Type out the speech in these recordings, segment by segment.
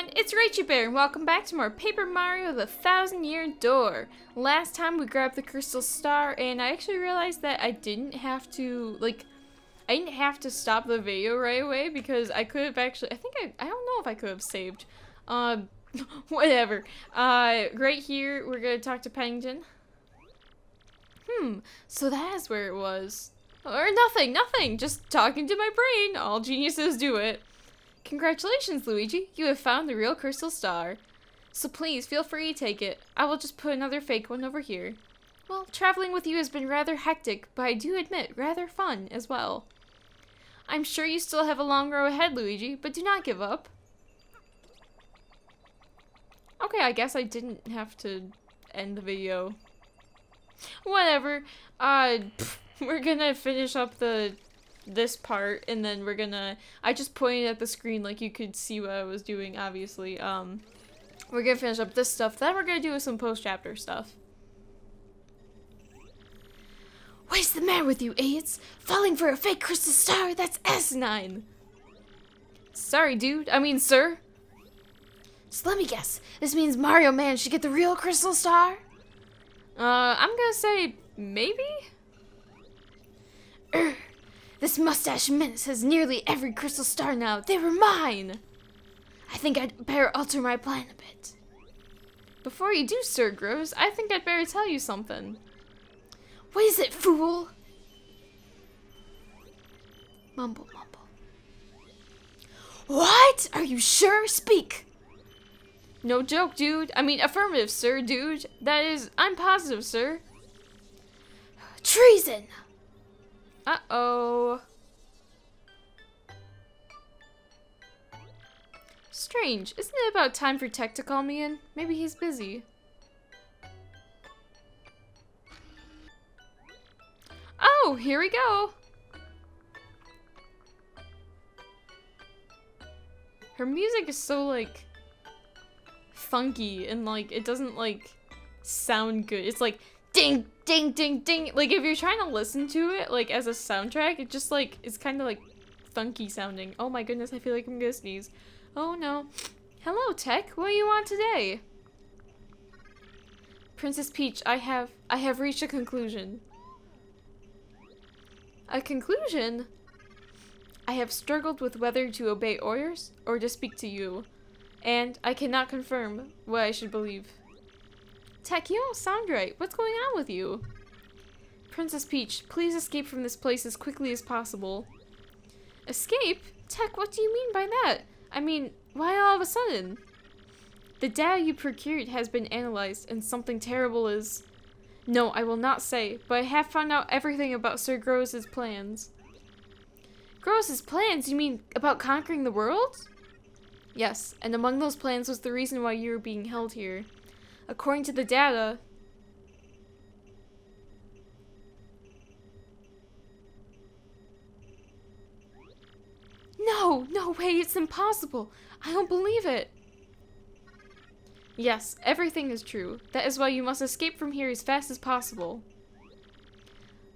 everyone, it's Rachiebear and welcome back to more Paper Mario The Thousand Year Door. Last time we grabbed the Crystal Star and I actually realized that I didn't have to, like, I didn't have to stop the video right away because I could have actually, I think I, I don't know if I could have saved. Um, whatever. Uh, right here, we're gonna talk to Pennington. Hmm, so that's where it was. Or nothing, nothing, just talking to my brain. All geniuses do it. Congratulations, Luigi. You have found the real crystal star. So please, feel free to take it. I will just put another fake one over here. Well, traveling with you has been rather hectic, but I do admit, rather fun as well. I'm sure you still have a long row ahead, Luigi, but do not give up. Okay, I guess I didn't have to end the video. Whatever. Uh, pff, we're gonna finish up the this part and then we're gonna I just pointed at the screen like you could see what I was doing obviously um we're gonna finish up this stuff then we're gonna do some post-chapter stuff What's the matter with you idiots? Falling for a fake crystal star? That's S9 Sorry dude, I mean sir So let me guess, this means Mario Man should get the real crystal star? Uh, I'm gonna say maybe? This mustache menace has nearly every crystal star now. They were mine! I think I'd better alter my plan a bit. Before you do, Sir Grodus, I think I'd better tell you something. What is it, fool? Mumble, mumble. What? Are you sure? Speak! No joke, dude. I mean, affirmative, sir, dude. That is, I'm positive, sir. Treason! Uh-oh. Strange. Isn't it about time for TEC to call me in? Maybe he's busy. Oh, here we go. Her music is so, like, funky and, like, it doesn't, like, sound good. It's like, ding, ding, ding, ding. Like, if you're trying to listen to it, like, as a soundtrack, it just, like, it's kind of, like, funky sounding. Oh my goodness, I feel like I'm gonna sneeze. Oh no. Hello, TEC. What do you want today? Princess Peach, I have, I have reached a conclusion. A conclusion? I have struggled with whether to obey orders or to speak to you, and I cannot confirm what I should believe. TEC, you don't sound right. What's going on with you? Princess Peach, please escape from this place as quickly as possible. Escape? TEC, what do you mean by that? I mean, why all of a sudden? The data you procured has been analyzed and something terrible is... No, I will not say, but I have found out everything about Sir Grodus's plans. Grodus's plans? You mean about conquering the world? Yes, and among those plans was the reason why you were being held here. According to the data, No, no way, it's impossible. I don't believe it. Yes, everything is true. That is why you must escape from here as fast as possible.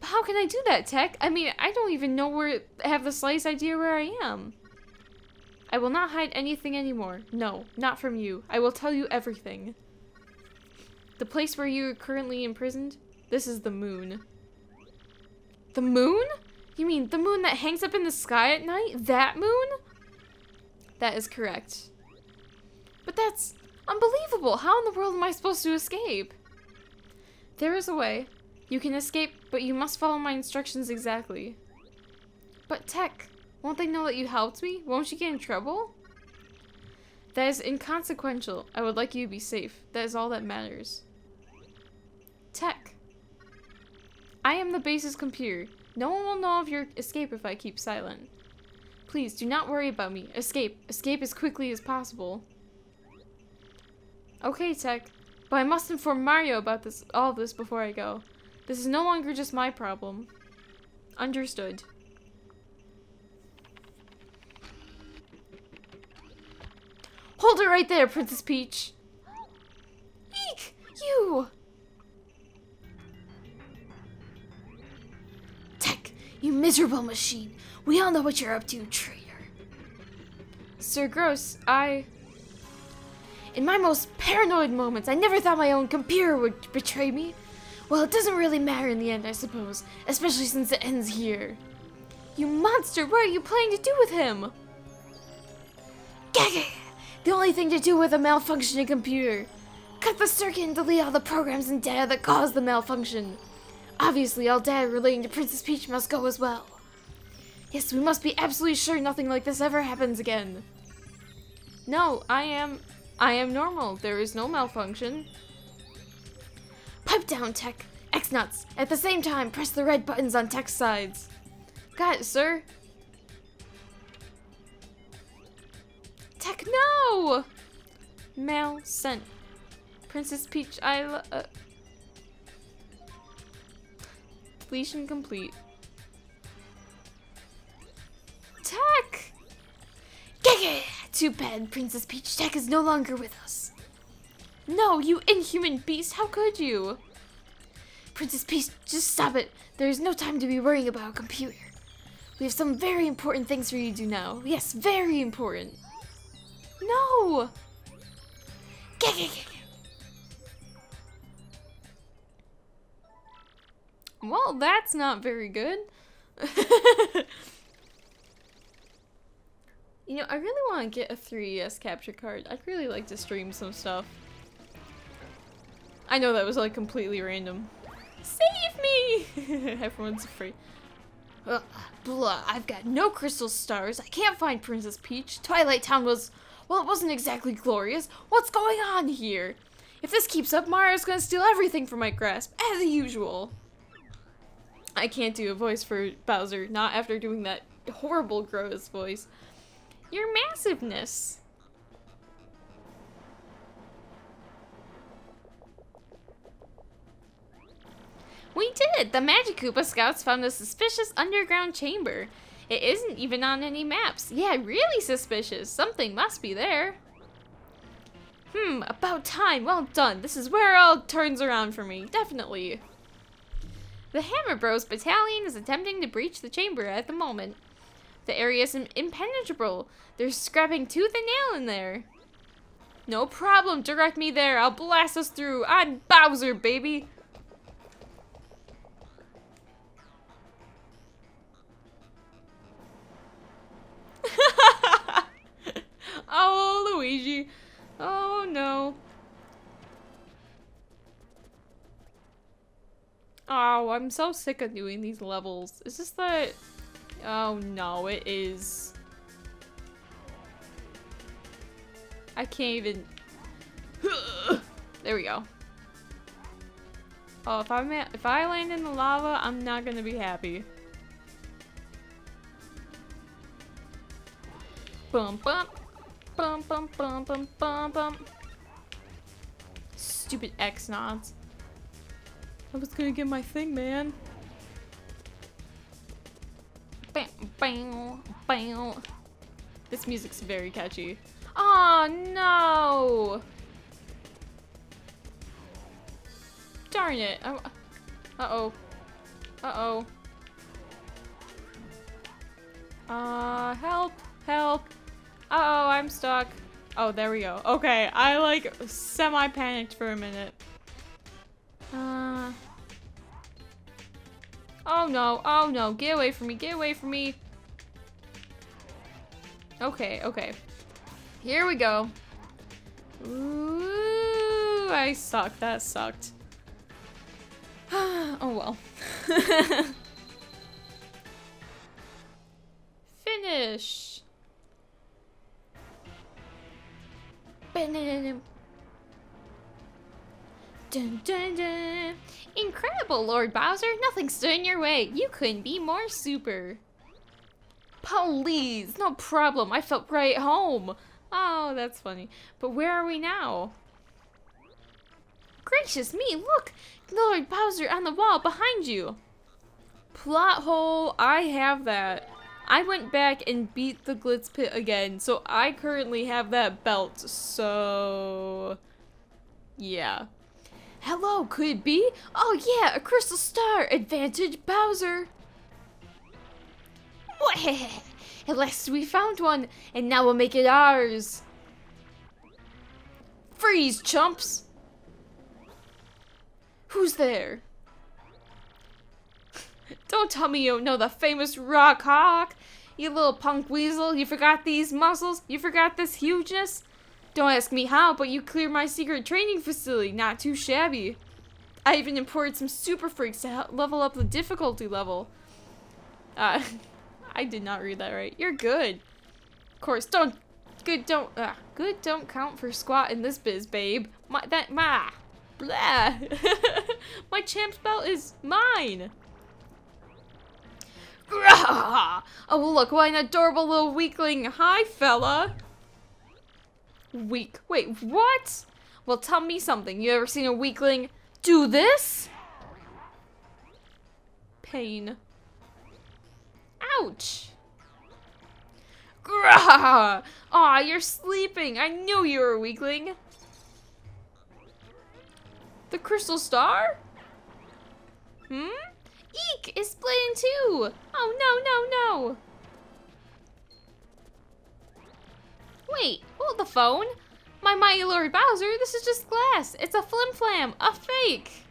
But how can I do that, TEC? I mean, I don't even know where, have the slightest idea where I am. I will not hide anything anymore. No, not from you. I will tell you everything. The place where you are currently imprisoned? This is the moon. The moon? You mean the moon that hangs up in the sky at night? That moon? That is correct. But that's unbelievable. How in the world am I supposed to escape? There is a way. You can escape, but you must follow my instructions exactly. But TEC, won't they know that you helped me? Won't you get in trouble? That is inconsequential. I would like you to be safe. That is all that matters. TEC. I am the base's computer. No one will know of your escape if I keep silent. Please, do not worry about me. Escape. Escape as quickly as possible. Okay, TEC. But I must inform Mario about this, all this before I go. This is no longer just my problem. Understood. Hold it right there, Princess Peach! Eek! You! You miserable machine. We all know what you're up to, traitor. Sir Grodus, I... In my most paranoid moments, I never thought my own computer would betray me. Well, it doesn't really matter in the end, I suppose, especially since it ends here. You monster, what are you planning to do with him? Gagga! The only thing to do with a malfunctioning computer. Cut the circuit and delete all the programs and data that caused the malfunction. Obviously, all data relating to Princess Peach must go as well. Yes, we must be absolutely sure nothing like this ever happens again. No, I am... I am normal. There is no malfunction. Pipe down, TEC. X-Nauts. At the same time, press the red buttons on TEC's sides. Got it, sir. TEC, no! Mail sent. Princess Peach, I uh, Deletion complete. TEC! Gege! Too bad Princess Peach TEC is no longer with us. No, you inhuman beast, how could you? Princess Peach, just stop it. There is no time to be worrying about a computer. We have some very important things for you to do now. Yes, very important. No! Gege! Well, that's not very good. you know, I really want to get a 3DS capture card. I'd really like to stream some stuff. I know that was like completely random. Save me! Everyone's afraid. Blah, I've got no crystal stars. I can't find Princess Peach. Twilight Town was, well, it wasn't exactly glorious. What's going on here? If this keeps up, Mario's gonna steal everything from my grasp, as usual. I can't do a voice for Bowser, not after doing that horrible Grodus voice. Your massiveness. We did! The Magic Koopa Scouts found a suspicious underground chamber. It isn't even on any maps. Yeah, really suspicious. Something must be there. Hmm, about time. Well done. This is where it all turns around for me. Definitely. The Hammer Bros battalion is attempting to breach the chamber at the moment. The area is impenetrable. They're scrapping tooth and nail in there. No problem, direct me there. I'll blast us through. I'm Bowser, baby. I'm so sick of doing these levels. Is this the... Oh no, it is. I can't even... there we go. Oh, if I if I land in the lava, I'm not gonna be happy. Bum bum. Bum bum bum bum bum bum. Stupid X-Nauts. I was gonna get my thing, man. Bam, bam, bam. This music's very catchy. Oh no! Darn it. Oh, uh-oh. Uh-oh. Uh, help, help. Uh-oh, I'm stuck. Oh, there we go. Okay, I like semi-panicked for a minute. Oh no, oh no, get away from me, get away from me. Okay, okay. Here we go. Ooh, I suck, that sucked. oh well. Finish. Dun, dun, dun. Incredible, Lord Bowser. Nothing stood in your way. You couldn't be more super. Please, no problem. I felt right at home. Oh, that's funny. But where are we now? Gracious me, look! Lord Bowser on the wall behind you. Plot hole, I have that. I went back and beat the Glitz Pit again, so I currently have that belt, so... Yeah. Hello, could it be? Oh yeah, a crystal star! Advantage Bowser! At last we found one, and now we'll make it ours! Freeze, chumps! Who's there? Don't tell me you don't know the famous Rawk Hawk! You little punk weasel, you forgot these muscles? You forgot this hugeness? Don't ask me how, but you cleared my secret training facility, not too shabby. I even imported some super freaks to level up the difficulty level. Uh, I did not read that right. You're good. Of course, don't, good don't, uh, good don't count for squat in this biz, babe. My, that, ma, blah. my champ's belt is mine. Oh, look, what an adorable little weakling. Hi, fella. Weak. Wait, what? Well, tell me something. You ever seen a weakling do this? Pain. Ouch. Aw, oh, you're sleeping. I knew you were a weakling. The crystal star? Hmm? Eek! It's split in two! Oh no, no, no! Wait, hold the phone. My mighty Lord Bowser, this is just glass. It's a flim flam, a fake.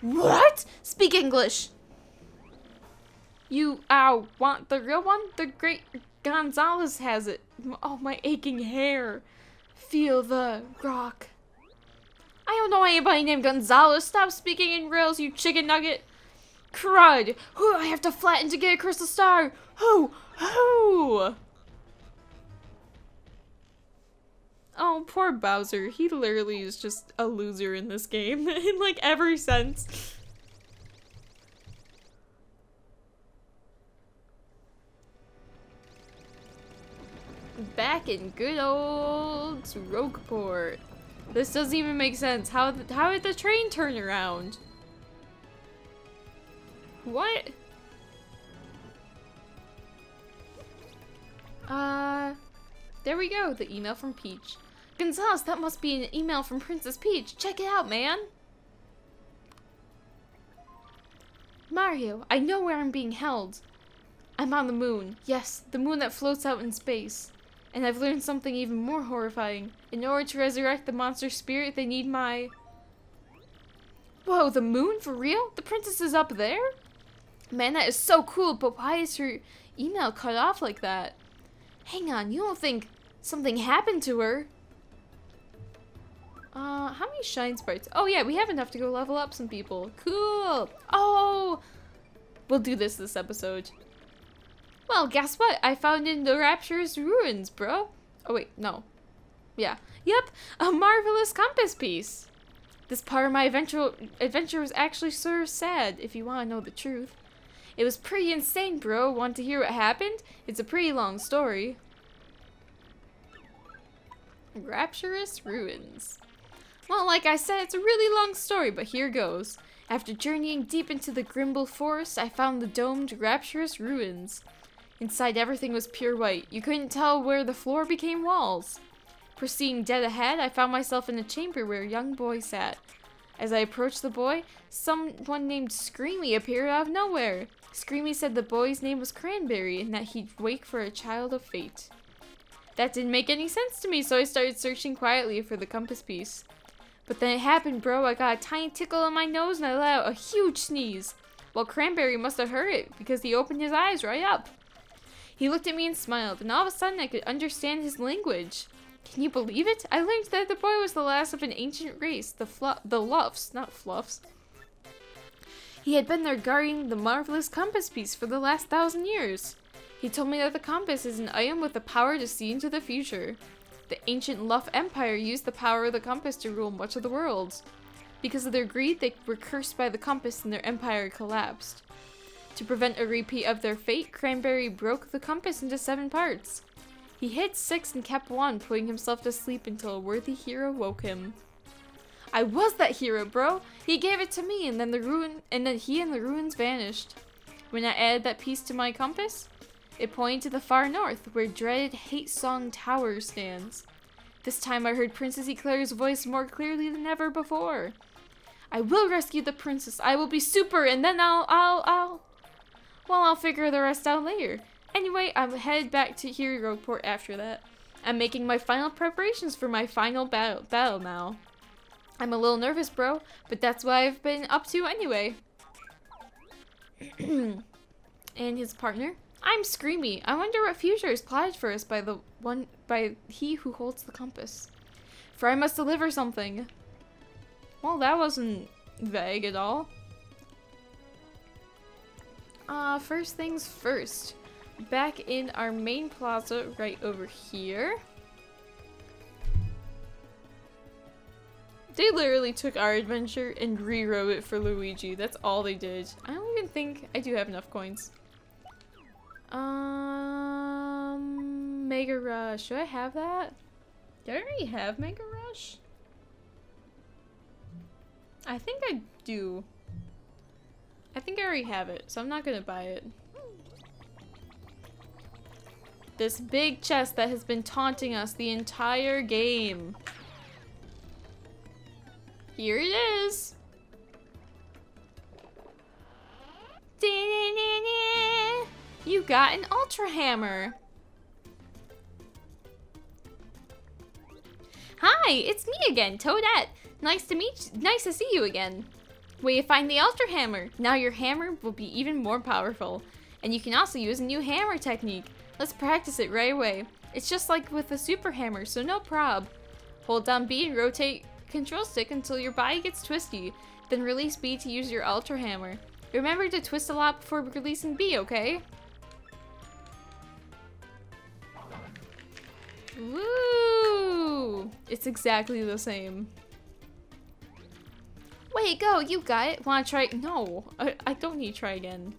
What? Speak English. You uh, want the real one? The great Gonzales has it. Oh, my aching hair. Feel the rock. I don't know anybody named Gonzales. Stop speaking in riddles, you chicken nugget. Crud! Who I have to flatten to get a crystal star! Who? Who? Oh, poor Bowser. He literally is just a loser in this game, in like every sense. Back in good old Rogueport. This doesn't even make sense. How, how did the train turn around? What? Uh, there we go, the email from Peach. Gonzales, that must be an email from Princess Peach. Check it out, man. Mario, I know where I'm being held. I'm on the moon. Yes, the moon that floats out in space. And I've learned something even more horrifying. In order to resurrect the monster spirit, they need my... Whoa, the moon? For real? The princess is up there? Man, that is so cool, but why is her email cut off like that? Hang on, you don't think something happened to her? Uh, how many shine sprites? Oh yeah, we have enough to go level up some people. Cool! Oh! We'll do this this episode. Well, guess what? I found in the Rapturous Ruins, bro. Oh wait, no. Yeah. Yep, a marvelous compass piece. This part of my adventure, adventure was actually sort of sad, if you want to know the truth. It was pretty insane, bro. Want to hear what happened? It's a pretty long story. Rapturous Ruins. Well, like I said, it's a really long story, but here goes. After journeying deep into the Grimble Forest, I found the domed Rapturous Ruins. Inside, everything was pure white. You couldn't tell where the floor became walls. Proceeding dead ahead, I found myself in a chamber where a young boy sat. As I approached the boy, someone named Screamy appeared out of nowhere. Screamy said the boy's name was Cranberry and that he'd wake for a child of fate. That didn't make any sense to me, so I started searching quietly for the compass piece. But then it happened, bro. I got a tiny tickle in my nose and I let out a huge sneeze. Well, Cranberry must have heard it because he opened his eyes right up. He looked at me and smiled, and all of a sudden I could understand his language. Can you believe it? I learned that the boy was the last of an ancient race, the fluff, the Luffs, not Fluffs. He had been there guarding the marvelous compass piece for the last thousand years. He told me that the compass is an item with the power to see into the future. The ancient Luff Empire used the power of the compass to rule much of the world. Because of their greed, they were cursed by the compass and their empire collapsed. To prevent a repeat of their fate, Cranberry broke the compass into seven parts. He hid six and kept one, putting himself to sleep until a worthy hero woke him. I was that hero, bro! He gave it to me and then the ruin and then he and the ruins vanished. When I added that piece to my compass, it pointed to the far north, where dreaded Hate Song Tower stands. This time I heard Princess Eclair's voice more clearly than ever before. I will rescue the princess. I will be super, and then I'll, I'll, I'll... Well, I'll figure the rest out later. Anyway, I'm headed back to Hero Rogueport after that. I'm making my final preparations for my final battle, battle now. I'm a little nervous, bro, but that's what I've been up to anyway. and his partner? I'm Screamy. I wonder what future is plotted for us by the one by he who holds the compass. For I must deliver something. Well, that wasn't vague at all. Uh, first things first. Back in our main plaza right over here. They literally took our adventure and rewrote it for Luigi. That's all they did. I don't even think I do have enough coins. Um, Mega Rush. Do I have that? Do I already have Mega Rush? I think I do. I think I already have it, so I'm not gonna buy it. This big chest that has been taunting us the entire game. Here it is. You got an Ultra Hammer. Hi, it's me again, Toadette. Nice to meet you. Nice to see you again. Where you find the Ultra Hammer. Now your hammer will be even more powerful. And you can also use a new hammer technique. Let's practice it right away. It's just like with a super hammer, so no prob. Hold down B and rotate control stick until your body gets twisty. Then release B to use your Ultra Hammer. Remember to twist a lot before releasing B, okay? Woo! It's exactly the same. Wait, go, you got it. Wanna try? No, I, I don't need to try again.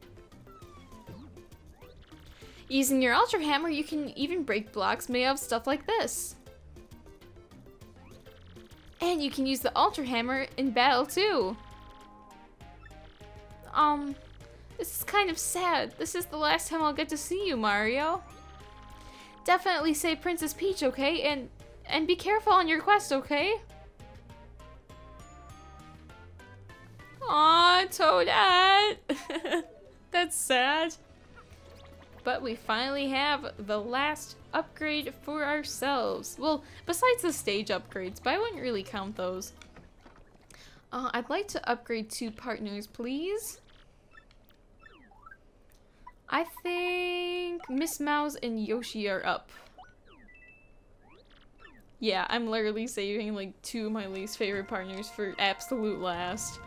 Using your Ultra Hammer, you can even break blocks made of stuff like this. And you can use the Ultra Hammer in battle too. Um, this is kind of sad. This is the last time I'll get to see you, Mario. Definitely say Princess Peach, okay? And and be careful on your quest, okay? Aw, Toadette! That's sad. But we finally have the last upgrade for ourselves. Well, besides the stage upgrades, but I wouldn't really count those. Uh, I'd like to upgrade two partners, please. I think Ms. Mowz and Yoshi are up. Yeah, I'm literally saving like two of my least favorite partners for absolute last.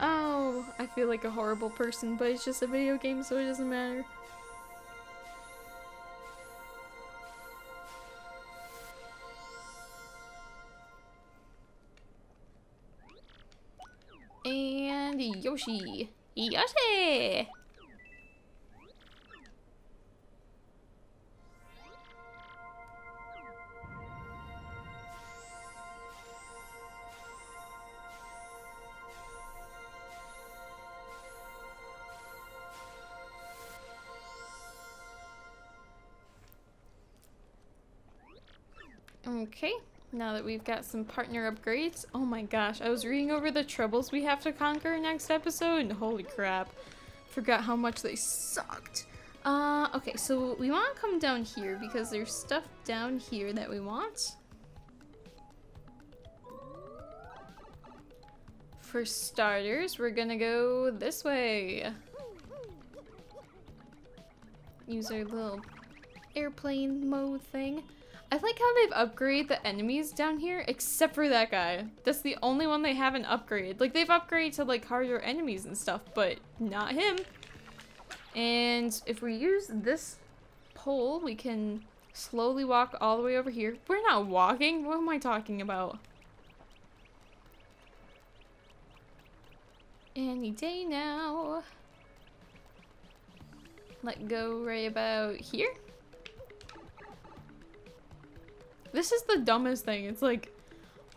Oh, I feel like a horrible person, but it's just a video game so it doesn't matter. And Yoshi. Yoshi! Okay, now that we've got some partner upgrades. Oh my gosh, I was reading over the troubles we have to conquer next episode and holy crap. Forgot how much they sucked. Uh, okay, so we want to come down here because there's stuff down here that we want. For starters, we're gonna go this way. Use our little airplane mode thing. I like how they've upgraded the enemies down here, except for that guy. That's the only one they haven't upgraded. Like, they've upgraded to, like, harder enemies and stuff, but not him. And if we use this pole, we can slowly walk all the way over here. We're not walking. What am I talking about? Any day now. Let go right about here. This is the dumbest thing. It's like,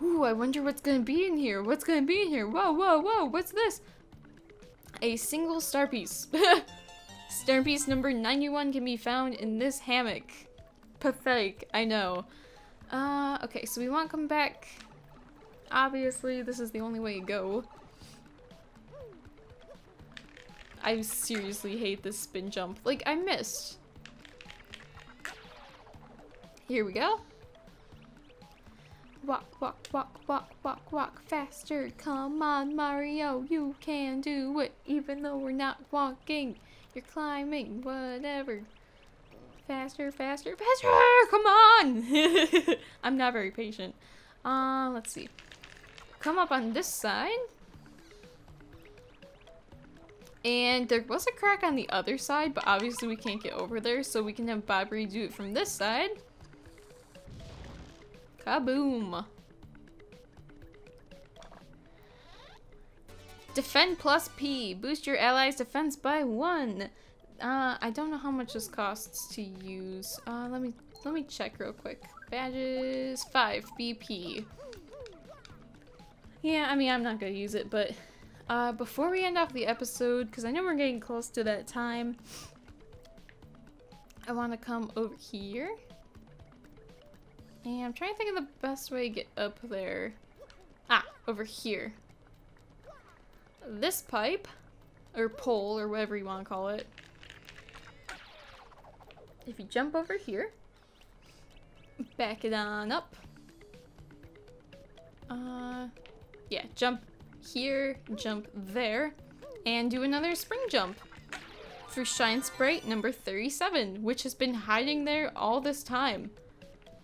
ooh, I wonder what's gonna be in here. What's gonna be in here? Whoa, whoa, whoa, what's this? A single star piece. star piece number 91 can be found in this hammock. Pathetic, I know. Uh, okay, so we want to come back. Obviously, this is the only way to go. I seriously hate this spin jump. Like, I missed. Here we go. Walk, walk, walk, walk, walk, walk faster. Come on, Mario, you can do it. Even though we're not walking, you're climbing, whatever. Faster, faster, faster! Come on! I'm not very patient. Uh, let's see. Come up on this side. And there was a crack on the other side, but obviously we can't get over there, so we can have Bobbery do it from this side. Kaboom! Defend plus P. Boost your allies' defense by one. Uh, I don't know how much this costs to use. Uh, let me let me check real quick. Badges, five BP. Yeah, I mean, I'm not gonna use it, but uh, before we end off the episode, because I know we're getting close to that time, I want to come over here. And I'm trying to think of the best way to get up there. Ah, over here. This pipe, or pole, or whatever you want to call it. If you jump over here, back it on up. Uh, yeah, jump here, jump there, and do another spring jump for Shine Sprite number 37, which has been hiding there all this time.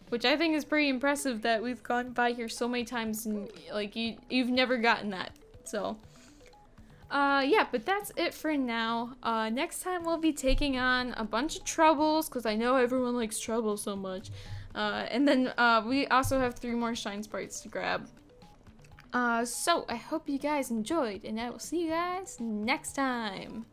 Which I think is pretty impressive that we've gone by here so many times and like you you've never gotten that. So uh yeah, but that's it for now. Uh next time we'll be taking on a bunch of troubles cuz I know everyone likes trouble so much. Uh and then uh we also have three more shine sprites to grab. Uh so I hope you guys enjoyed and I will see you guys next time.